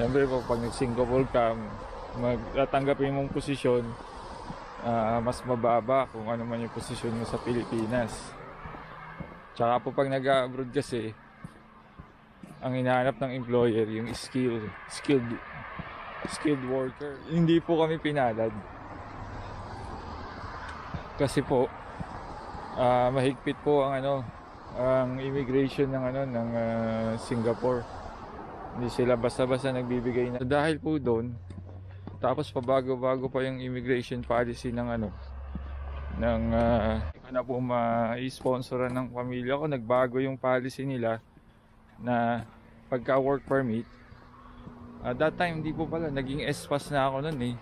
Siyempre po, pag nag-Singapore ka, magtatanggapin mong posisyon, uh, mas mababa kung ano man yung posisyon mo sa Pilipinas. Tsaka po pag nag-abroad kasi, ang hinahanap ng employer yung skill, skilled skilled worker. Hindi po kami pinalad. Kasi po uh, mahigpit po ang ano ang immigration ng ano ng uh, Singapore. Hindi sila basta-basta nagbibigay na. Dahil po doon tapos pabago-bago pa yung immigration policy ng ano ng uh, na po ma-sponsoran ng pamilya ko. Nagbago yung policy nila na pagka work permit. Uh, that time hindi po pala naging S-pass na ako noon eh.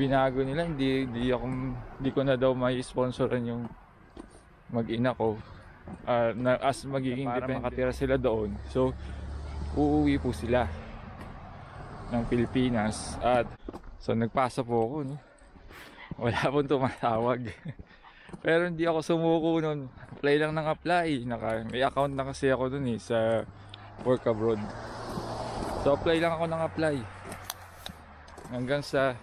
Binago nila hindi, hindi ako hindi ko na daw may sponsoran yung mag-ina ko. Uh, na as magiging para depende. makatira sila doon. So uuwi po sila ng Pilipinas at so nagpasa po ako no? Wala pong tumatawag. Pero hindi ako sumuko nun. Apply lang ng apply. Naka, may account na kasi ako dun eh sa work abroad. So apply lang ako ng apply. Hanggang sa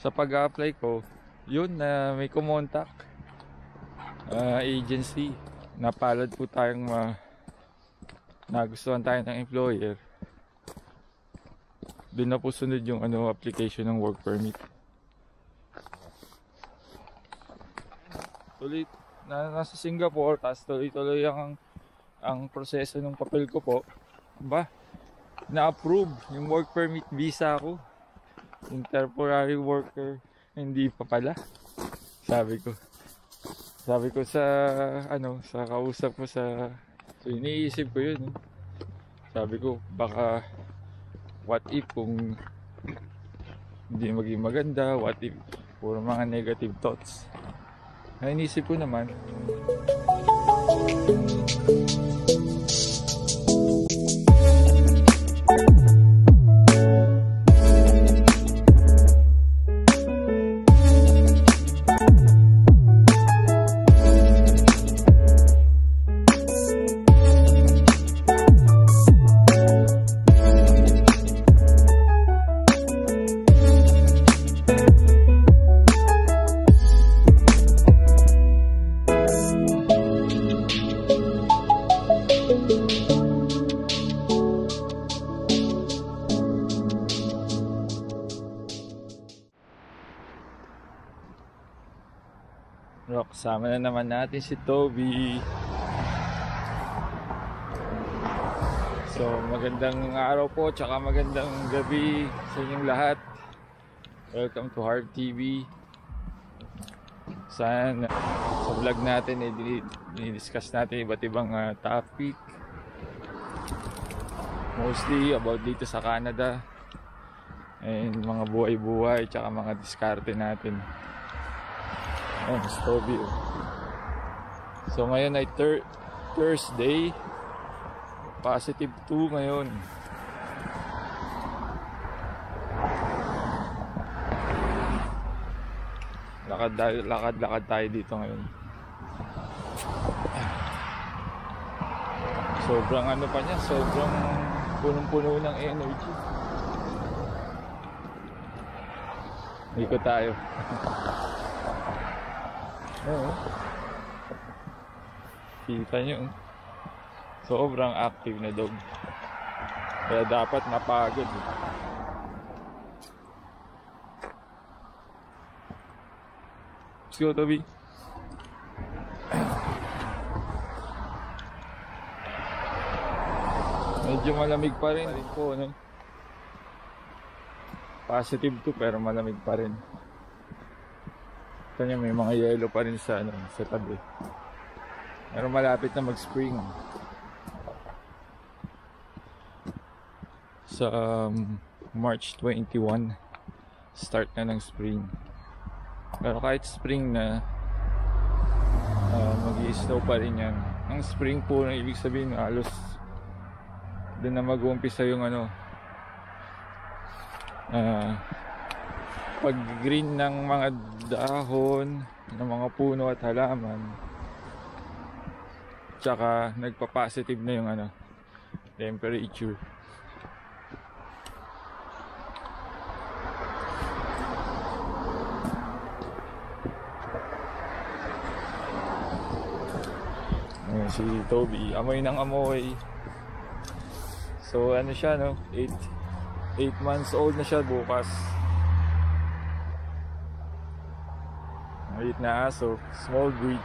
sa pag-apply ko yun na uh, may kumontak uh, agency napalad po tayong uh, nagustuhan tayo ng employer. Doon na po sunod yung ano application ng work permit. Tuloy na nasa Singapore tapos tuloy-tuloy ang ang proseso ng papel ko po. Ba na-approve yung work permit visa ko. Yung temporary worker hindi pa pala sabi ko sabi ko sa ano sa kausap ko sa So iniisip ko yun. Eh. Sabi ko baka what if kung hindi maging maganda, what if puro mga negative thoughts. Na inisip ko naman. Kasama na naman natin si Toby. So, magandang araw po, tsaka magandang gabi sa inyong lahat. Welcome to Hard TV. Sana sa vlog natin, eh, dinidiscuss natin iba't ibang uh, topic. Mostly about dito sa Canada. And mga buhay-buhay, tsaka mga diskarte natin. Stovey. Oh. So ngayon ay thir Thursday. Positive 2 ngayon. Lakad, lakad, lakad tayo dito ngayon. Sobrang ano pa niya, sobrang punong-puno ng energy. Ikot tayo. Oo. Kita nyo. Sobrang active na dog. Kaya dapat napagod. Let's go, Toby. Medyo malamig pa rin po, no? Positive to pero malamig pa rin. Ito may mga yellow pa rin sa, ano, sa tabi. Pero malapit na mag-spring. Sa um, March 21, start na ng spring. Pero kahit spring na, uh, mag-i-snow pa rin yan. Ang spring po na ibig sabihin, halos doon na mag-uumpisa yung ano, uh, pag green ng mga dahon ng mga puno at halaman tsaka nagpa-positive na yung ano temperature. Ayan si Toby, amoy ng amoy. So ano siya no, 8 8 months old na siya bukas. Maliit na aso, small breed.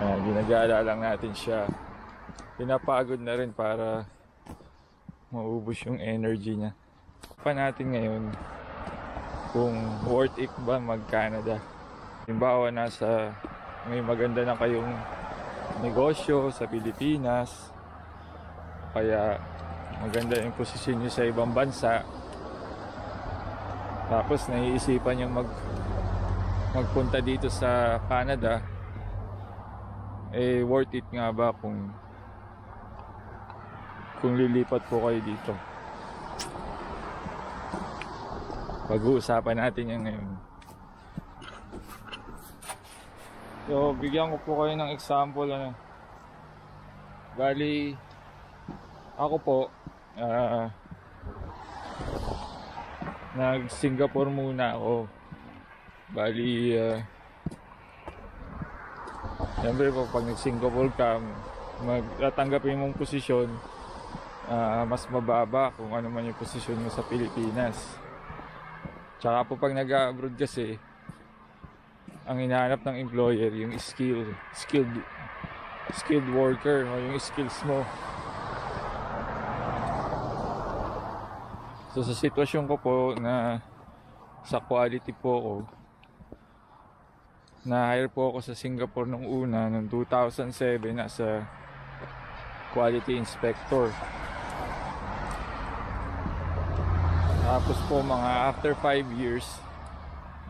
Ayan, ginagala lang natin siya. Pinapagod na rin para maubos yung energy niya. Pa natin ngayon kung worth it ba mag-Canada. Halimbawa nasa may maganda na kayong negosyo sa Pilipinas. Kaya maganda yung posisyon nyo sa ibang bansa. Tapos naiisipan nyo mag magpunta dito sa Canada. Eh worth it nga ba kung kung lilipat po kayo dito? Pag-uusapan natin yan ngayon so bigyan ko po kayo ng example ano bali ako po ah nag Singapore muna ako bali uh, Siyempre po, pag nag-Singapore ka, magtatanggapin mong posisyon, uh, mas mababa kung ano man yung posisyon mo sa Pilipinas. Tsaka po pag nag-abroad kasi, ang hinahanap ng employer, yung skill, skilled, skilled worker, o yung skills mo. So sa sitwasyon ko po na sa quality po ko, na-hire po ako sa Singapore nung una, noong 2007 as a quality inspector. Tapos po mga after 5 years,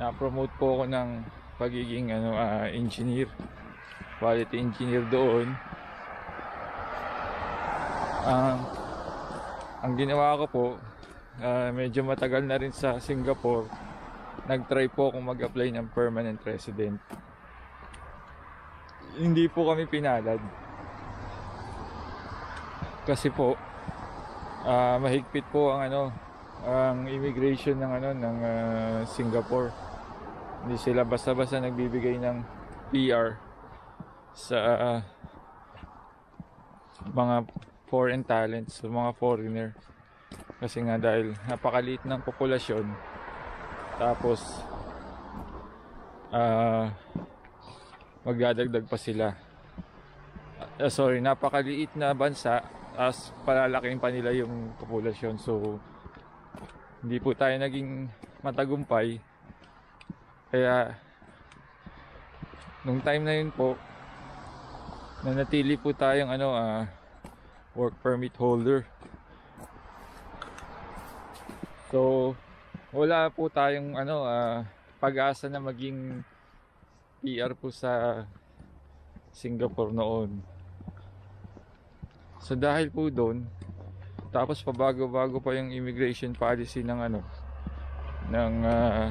na-promote po ako ng pagiging ano, uh, engineer. Quality engineer doon. Uh, ang ginawa ko po, uh, medyo matagal na rin sa Singapore nag-try po akong mag-apply ng permanent resident. Hindi po kami pinalad. Kasi po uh, mahigpit po ang ano ang immigration ng ano ng uh, Singapore. Hindi sila basta-basta nagbibigay ng PR sa uh, mga foreign talents, sa mga foreigner. Kasi nga dahil napakaliit ng populasyon, tapos uh, magdadagdag pa sila. Uh, sorry napakaliit na bansa as palalaking pa nila yung populasyon. So hindi po tayo naging matagumpay kaya nung time na yun po nanatili po tayong ano uh, work permit holder so wala po tayong ano uh, pag-asa na maging PR po sa Singapore noon. So dahil po doon, tapos pabago-bago pa yung immigration policy ng ano ng uh,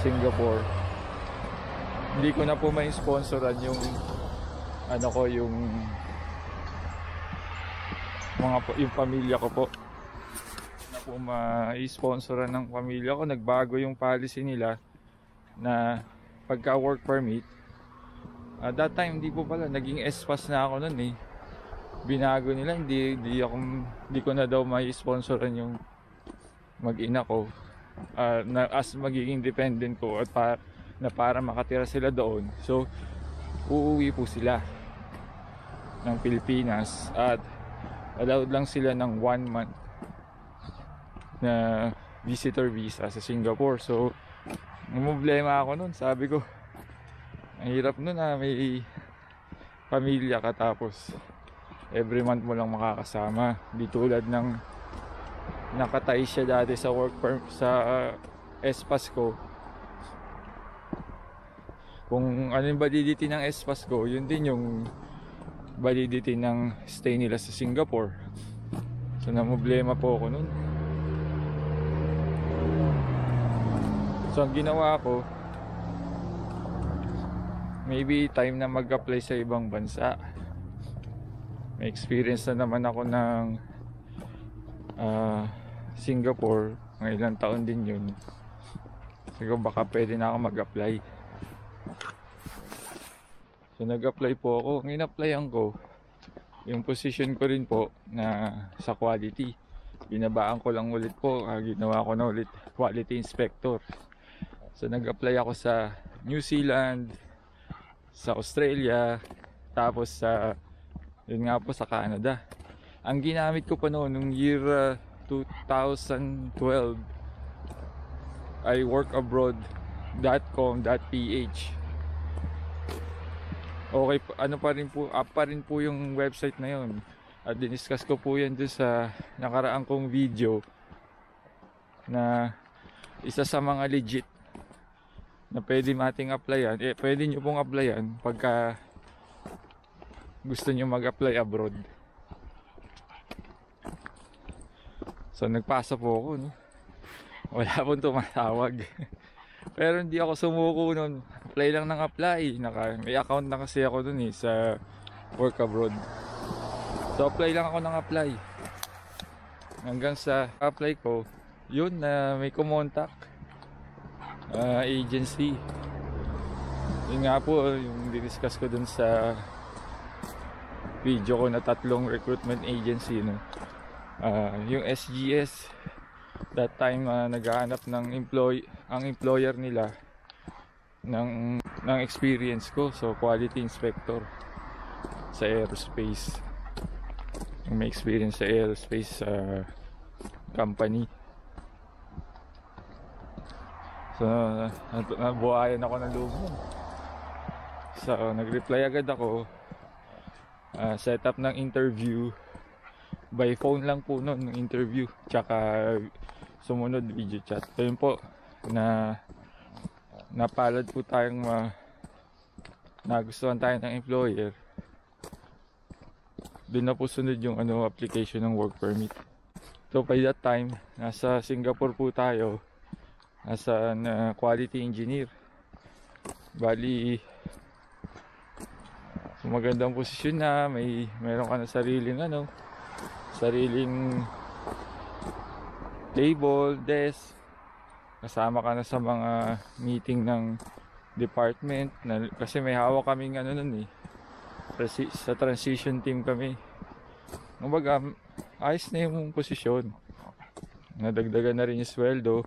Singapore. Hindi ko na po may sponsoran yung ano ko yung mga yung pamilya ko po po ma-sponsoran ng pamilya ko, nagbago yung policy nila na pagka work permit, at that time hindi po pala, naging S-pass na ako nun eh. Binago nila, hindi, hindi, ako, hindi ko na daw ma-sponsoran yung mag-ina ko. Uh, na, as magiging dependent ko at pa, na para makatira sila doon. So, uuwi po sila ng Pilipinas at allowed lang sila ng one month na visitor visa sa Singapore. So, problema ako nun. Sabi ko, ang hirap nun na may pamilya ka tapos every month mo lang makakasama. Di tulad ng nakatay siya dati sa work perm sa uh, Espas. Kung ano yung validity ng Espas ko, yun din yung validity ng stay nila sa Singapore. So, na problema po ako nun. So ang ginawa ko maybe time na mag-apply sa ibang bansa. May experience na naman ako ng uh, Singapore, mga ilang taon din yun. Siguro baka pwede na ako mag-apply. So nag-apply po ako. Ang in-applyan ko, yung position ko rin po na sa quality. Binabaan ko lang ulit po. Uh, ginawa ko na ulit quality inspector. So nag-apply ako sa New Zealand, sa Australia, tapos sa yun nga po sa Canada. Ang ginamit ko pa noon nung year uh, 2012 ay workabroad.com.ph okay ano pa rin po up pa rin po yung website na yun. At diniscuss ko po yan dun sa nakaraan kong video na isa sa mga legit na pwede mating applyan. Eh pwede nyo pong applyan pagka gusto nyo mag-apply abroad so nagpasa po ako no? Wala pong tumatawag. Pero hindi ako sumuko nun. Apply lang ng apply. Naka, may account na kasi ako dun eh sa work abroad. So apply lang ako ng apply. Hanggang sa apply ko yun na uh, may kumontak uh, agency. Yun nga po yung discuss ko dun sa video ko na tatlong recruitment agency no? Uh, yung SGS that time uh, naghahanap ng employee ang employer nila ng ng experience ko. So quality inspector sa aerospace. May experience sa aerospace uh, company. So nabuhayan ako ng loob so nag-reply agad ako. Uh, set up ng interview by phone lang po noon ng interview tsaka sumunod video chat. So yun po na napalad po tayong uh, nagustuhan tayo ng employer. Doon na po sunod yung ano application ng work permit. So by that time nasa Singapore po tayo. Nasa uh, quality engineer. Bali magandang posisyon na may meron ka na sariling ano sariling table, desk. Kasama ka na sa mga meeting ng department na, kasi may hawak kaming ano nun eh. Sa transition team kami. Kumbaga ayos na yung posisyon. Nadagdagan na rin yung sweldo.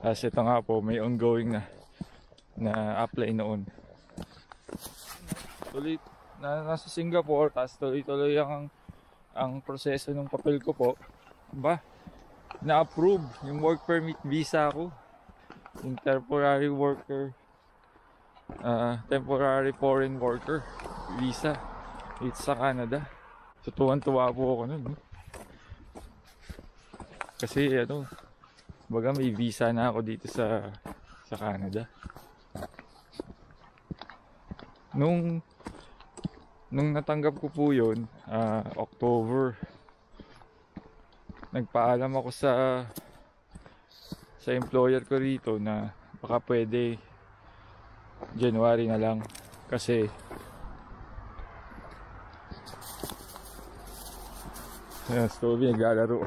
Kasi ito nga po may ongoing na na apply noon. Tuloy na nasa Singapore tapos tuloy-tuloy ang ang proseso ng papel ko po. Ba na-approve yung work permit visa ko. Yung temporary worker uh, temporary foreign worker visa. It's sa Canada. So tuwan-tuwa po ako nun kasi ano baga may visa na ako dito sa sa Canada. Nung nung natanggap ko po yun uh, October nagpaalam ako sa sa employer ko rito na baka pwede January na lang kasi Ayan, Stovey naglalaro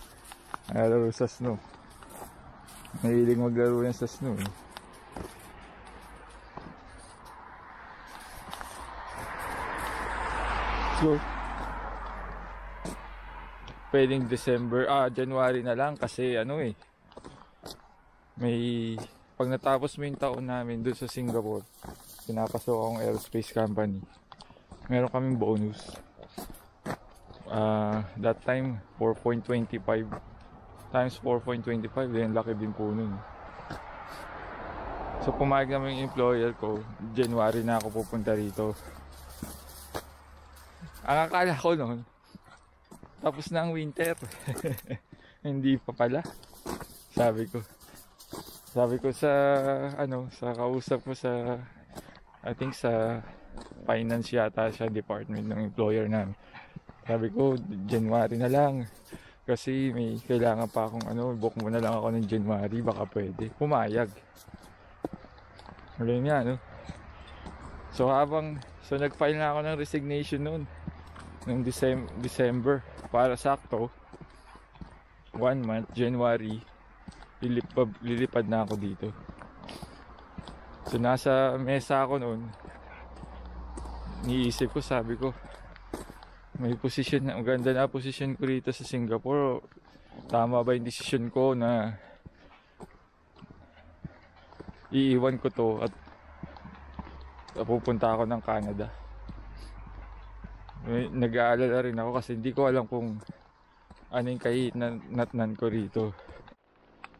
naglalaro sa snow mahiling maglaro yan sa snow eh. So, pwedeng December, ah, January na lang kasi ano eh, may, pag natapos mo yung taon namin doon sa Singapore, pinapasok akong aerospace company. Meron kaming bonus. Uh, that time, 4.25 times 4.25, then laki din po nun. So pumayag naman yung employer ko, January na ako pupunta rito. Ang akala ko noon, tapos na ang winter. Hindi pa pala. Sabi ko. Sabi ko sa, ano, sa kausap ko sa, I think sa finance yata siya department ng employer namin. Sabi ko, January na lang. Kasi may kailangan pa akong ano, book mo na lang ako ng January, baka pwede. Pumayag. Ayun nga, no? So habang, so nag-file na ako ng resignation noon. Noong Decem- December. Para sakto. One month, January. Lilipad, lilipad na ako dito. So nasa mesa ako noon. Niisip ko, sabi ko, may posisyon na, ganda na posisyon ko rito sa Singapore. Tama ba yung desisyon ko na iiwan ko to at pupunta ako ng Canada. Nag-aalala rin ako kasi hindi ko alam kung ano yung kahinatnan ko rito.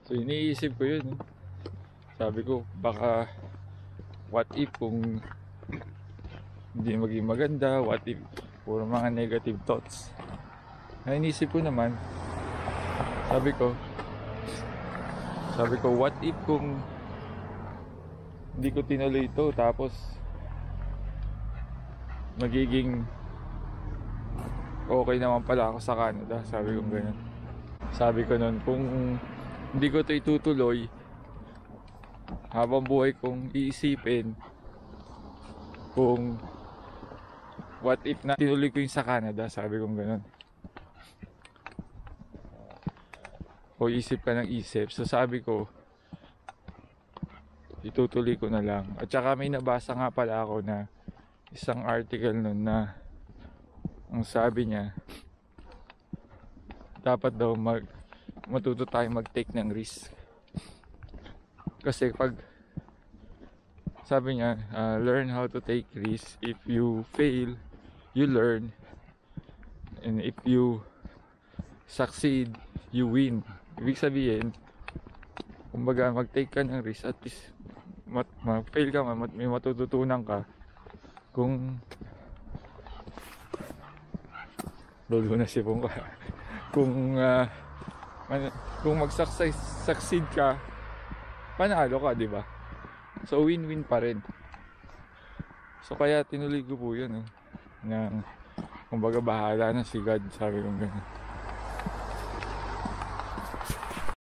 So iniisip ko yun. eh. Sabi ko baka what if kung hindi maging maganda, what if puro mga negative thoughts. Na inisip ko naman, sabi ko, sabi ko, what if kung hindi ko tinuloy ito tapos magiging okay naman pala ako sa Canada sabi ko ganun. Sabi ko nun kung hindi ko ito itutuloy habang buhay kong iisipin kung what if na tinuloy ko yung sa Canada sabi ko ganun. O isip ka ng isip. So sabi ko itutuloy ko na lang. At saka may nabasa nga pala ako na isang article nun na ang sabi niya dapat daw mag matuto tayo mag-take ng risk. Kasi pag sabi niya, uh, learn how to take risk. If you fail, you learn. And if you succeed, you win. Ibig sabihin, kumbaga mag-take ka ng risk at least mat, ma-fail ka, ma- may matututunan ka kung na si ka kung man- kung mag-succeed succeed ka panalo ka di ba? So win-win pa rin. So kaya tinuloy ko po yun eh, na kumbaga bahala na si God sabi ko ganun